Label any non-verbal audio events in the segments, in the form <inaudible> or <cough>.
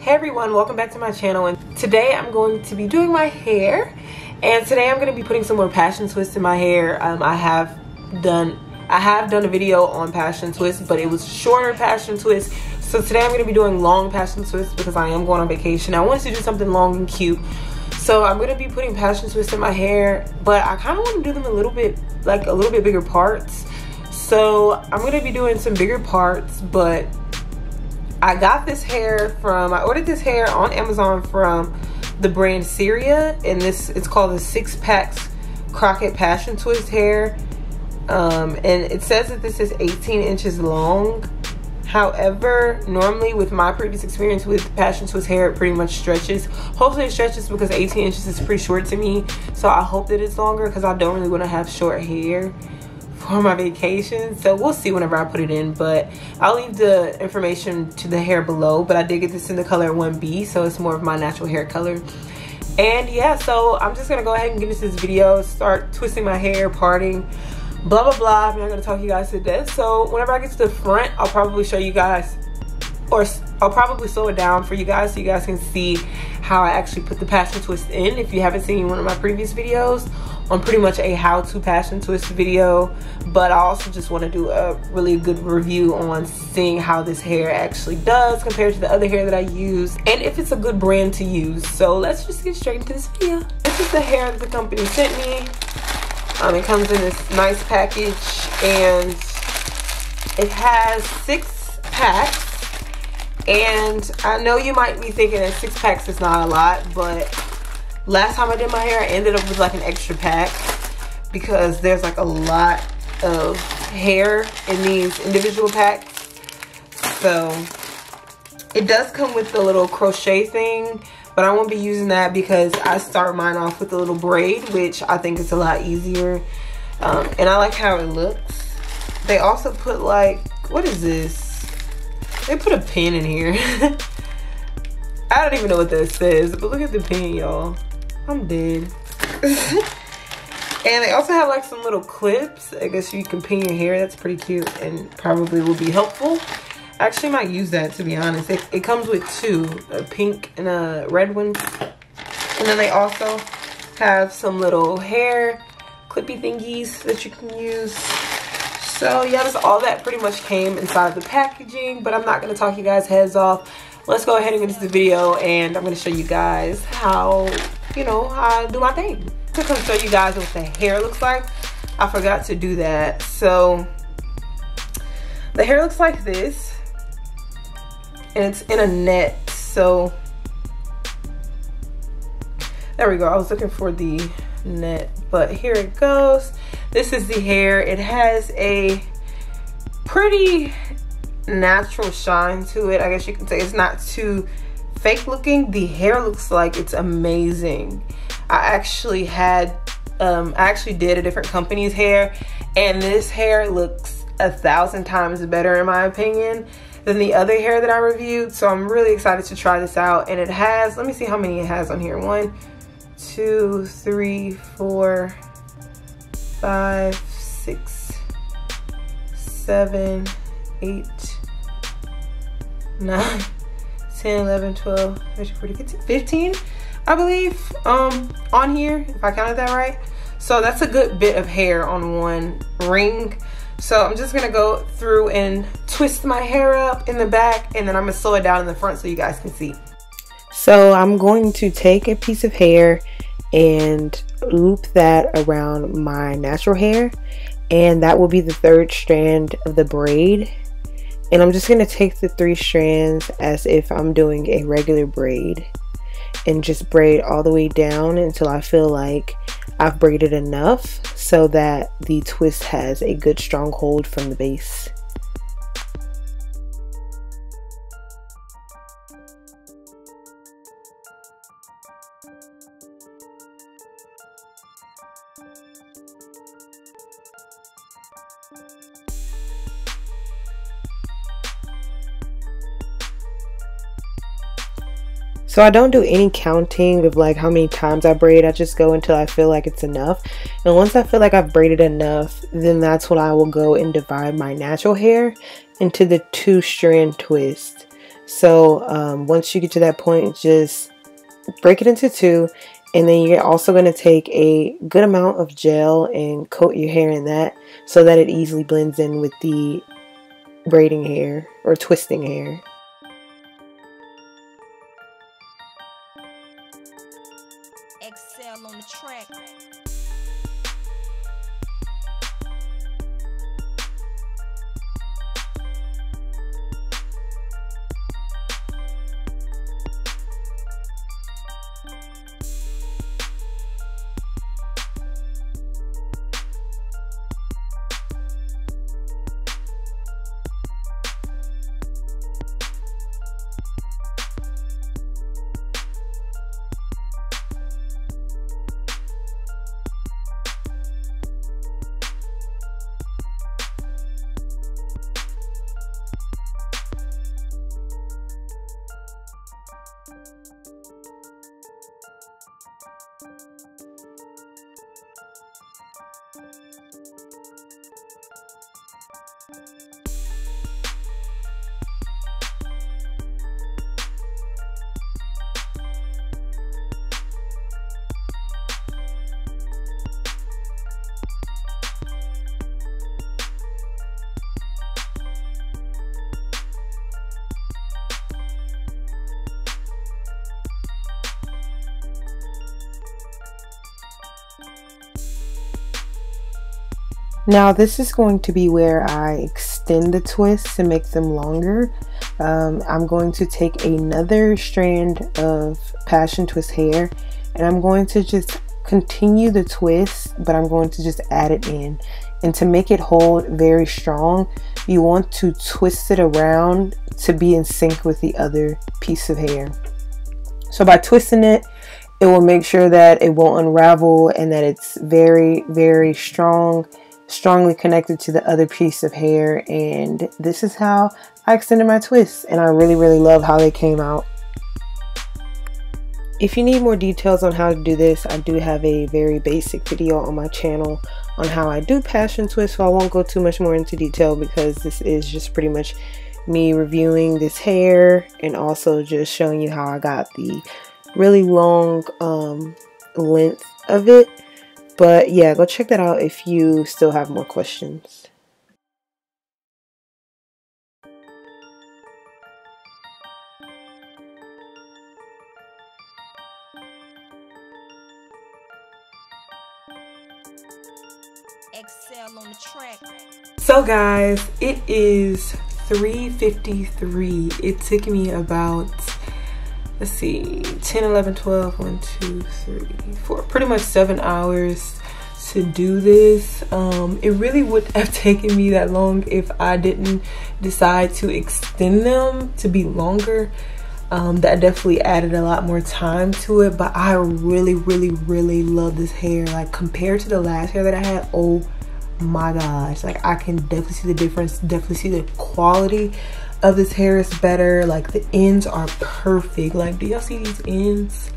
Hey everyone, welcome back to my channel and today I'm going to be doing my hair and today I'm going to be putting some more passion twists in my hair. Um, I have done I have done a video on passion twists but it was shorter passion twists so today I'm going to be doing long passion twists because I am going on vacation. I wanted to do something long and cute so I'm going to be putting passion twists in my hair but I kind of want to do them a little bit like a little bit bigger parts so I'm going to be doing some bigger parts but I got this hair from, I ordered this hair on Amazon from the brand Seriya. And this, it's called the Six Packs Crochet Passion Twist hair. Um, and it says that this is 18 inches long. However, normally with my previous experience with Passion Twist hair, it pretty much stretches. Hopefully it stretches because 18 inches is pretty short to me. So I hope that it's longer because I don't really want to have short hair for my vacation so we'll see whenever i put it in but i'll leave the information to the hair below but i did get this in the color 1b so it's more of my natural hair color. And yeah so i'm just gonna go ahead and get into this video start twisting my hair parting blah blah blah. I'm not gonna talk you guys to death so whenever i get to the front i'll probably show you guys or I'll probably slow it down for you guys so you guys can see how I actually put the passion twist in. If you haven't seen one of my previous videos on pretty much a how to passion twist video but I also just want to do a really good review on seeing how this hair actually does compared to the other hair that I use and if it's a good brand to use. So let's just get straight into this video. This is the hair that the company sent me. Um, it comes in this nice package and it has six packs. And I know you might be thinking that six packs is not a lot but last time I did my hair I ended up with like an extra pack because there's like a lot of hair in these individual packs. So it does come with the little crochet thing but I won't be using that because I start mine off with a little braid which I think is a lot easier. Um, and I like how it looks. They also put like what is this? They put a pin in here. <laughs> I don't even know what that says but look at the pin y'all I'm dead. <laughs> and they also have like some little clips. I guess you can pin your hair. That's pretty cute and probably will be helpful. I actually might use that to be honest. It, it comes with two, a pink and a red one. And then they also have some little hair clippy thingies that you can use. So yeah, that's all that pretty much came inside of the packaging, but I'm not gonna talk you guys heads off. Let's go ahead and get into the video and I'm gonna show you guys how you know, I do my thing. To come show you guys what the hair looks like, I forgot to do that. So the hair looks like this and it's in a net. So there we go. I was looking for the net, but here it goes. This is the hair. It has a pretty natural shine to it. I guess you can say it's not too fake looking the hair looks like it's amazing. I actually had um i actually did a different company's hair and this hair looks a thousand times better in my opinion than the other hair that i reviewed. So i'm really excited to try this out. And it has let me see how many it has on here. One two three four five six seven eight nine 10, 11, 12, 13, 14, 15, I believe, um, on here, if I counted that right. So that's a good bit of hair on one ring. So I'm just gonna go through and twist my hair up in the back and then I'm gonna slow it down in the front so you guys can see. So I'm going to take a piece of hair and loop that around my natural hair and that will be the third strand of the braid and I'm just going to take the three strands as if I'm doing a regular braid and just braid all the way down until I feel like I've braided enough so that the twist has a good strong hold from the base. So I don't do any counting of like how many times I braid. I just go until I feel like it's enough. And once I feel like I've braided enough, then that's when I will go and divide my natural hair into the two strand twist. So um, once you get to that point, just break it into two. And then you're also going to take a good amount of gel and coat your hair in that so that it easily blends in with the braiding hair or twisting hair. Excel on the Now this is going to be where I extend the twists to make them longer. Um, I'm going to take another strand of passion twist hair and I'm going to just continue the twist but I'm going to just add it in and to make it hold very strong you want to twist it around to be in sync with the other piece of hair so by twisting it it will make sure that it won't unravel and that it's very very strong strongly connected to the other piece of hair and this is how I extended my twists and I really really love how they came out. If you need more details on how to do this, I do have a very basic video on my channel on how I do passion twists so I won't go too much more into detail because this is just pretty much me reviewing this hair and also just showing you how I got the really long um, length of it but yeah, go check that out if you still have more questions. So guys, it is 3.53. It took me about let's see 10 11 12 1 2 3 4 pretty much seven hours to do this. Um, it really would <laughs> have taken me that long if i didn't decide to extend them to be longer. Um, that definitely added a lot more time to it but i really really really love this hair. Like compared to the last hair that i had oh my gosh like i can definitely see the difference definitely see the quality of this hair is better. Like the ends are perfect. Like, do y'all see these ends?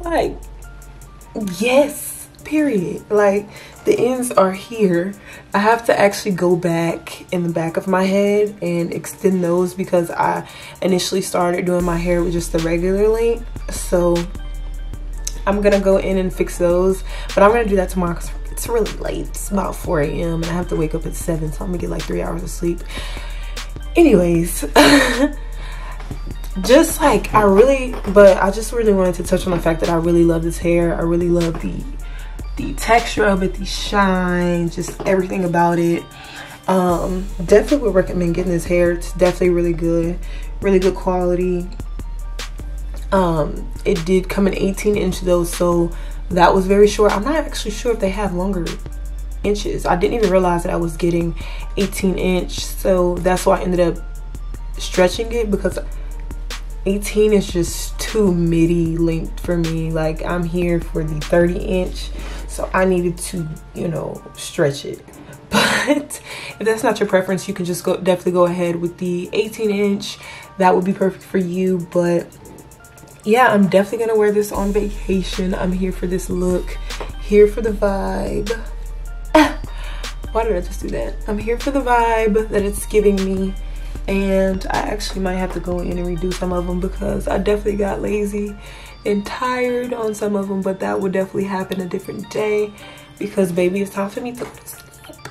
Like, yes, period. Like the ends are here. I have to actually go back in the back of my head and extend those because I initially started doing my hair with just the regular length. So I'm gonna go in and fix those, but I'm gonna do that tomorrow because it's really late. It's about 4 a.m. and I have to wake up at 7, so I'm gonna get like three hours of sleep anyways <laughs> just like i really but i just really wanted to touch on the fact that i really love this hair. I really love the the texture of it the shine just everything about it. Um definitely would recommend getting this hair. It's definitely really good really good quality. Um it did come in 18 inch though so that was very short. I'm not actually sure if they have longer inches. I didn't even realize that I was getting 18 inch. So that's why I ended up stretching it because 18 is just too midi length for me. Like I'm here for the 30 inch. So I needed to, you know, stretch it. <laughs> But if that's not your preference, you can just go definitely go ahead with the 18 inch. That would be perfect for you. But yeah, I'm definitely gonna wear this on vacation. I'm here for this look, here for the vibe. Why did I just do that? I'm here for the vibe that it's giving me and I actually might have to go in and redo some of them because I definitely got lazy and tired on some of them but that would definitely happen a different day because baby it's time for me to sleep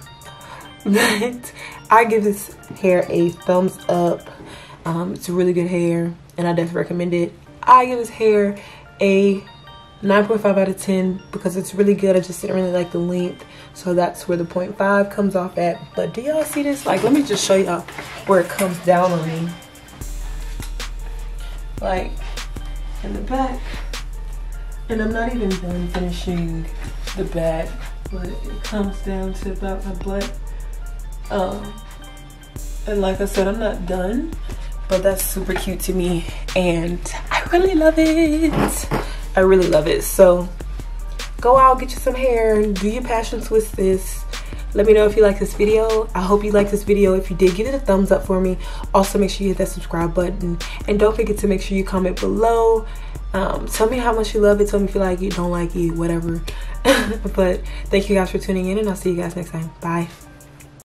<laughs> but I give this hair a thumbs up um, it's really good hair and I definitely recommend it I give this hair a 9.5 out of 10 because it's really good. I just didn't really like the length. So that's where the 0.5 comes off at. But do y'all see this? Like, let me just show y'all where it comes down on me. Like, in the back. And I'm not even done finishing the back. But it comes down to about my butt. Um, and like I said, I'm not done. But that's super cute to me. And I really love it. I really love it. So go out, get you some hair, do your passion twist this. Let me know if you like this video. I hope you like this video. If you did, give it a thumbs up for me. Also, make sure you hit that subscribe button. And don't forget to make sure you comment below. Um, tell me how much you love it. Tell me if you like it, don't like it, whatever. <laughs> but thank you guys for tuning in and I'll see you guys next time. Bye.